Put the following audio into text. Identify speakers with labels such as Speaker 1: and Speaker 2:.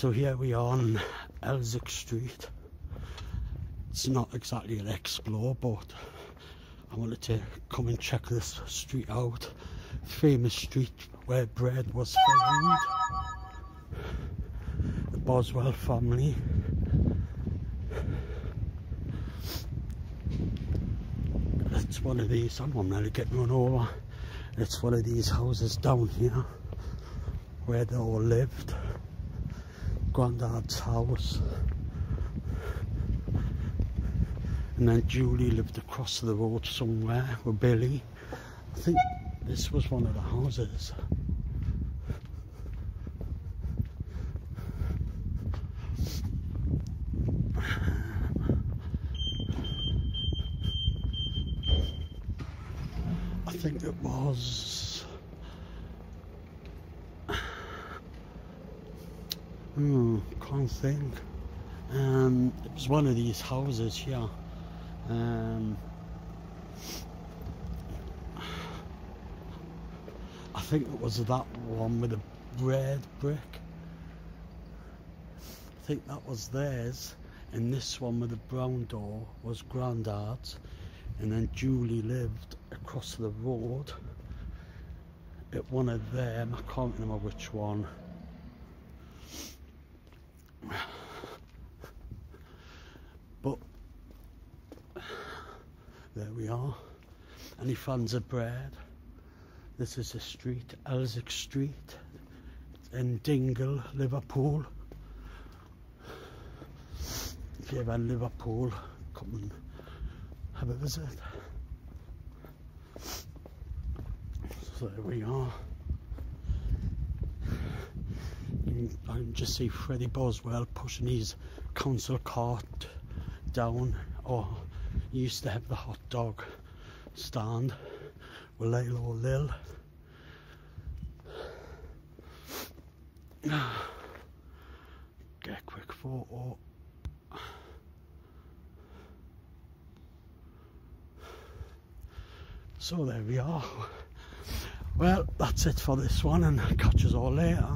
Speaker 1: So here we are on Elswick Street. It's not exactly an explore, but I wanted to come and check this street out. Famous street where bread was found. The Boswell family. It's one of these, I'm nearly getting run over. It's one of these houses down here where they all lived. Grandad's house. And then Julie lived across the road somewhere with Billy. I think this was one of the houses. I think it was. Hmm, can't think. Um, it was one of these houses here. Um, I think it was that one with the red brick. I think that was theirs, and this one with the brown door was Grandad's, and then Julie lived across the road at one of them. I can't remember which one. There we are. Any fans of bread? This is a street, Elswick Street in Dingle, Liverpool. If you're in Liverpool, come and have a visit. So there we are. I can just see Freddie Boswell pushing his council cart down. Or he used to have the hot dog stand with Lilo Lil. Get a quick photo. So there we are. Well, that's it for this one and catch us all later.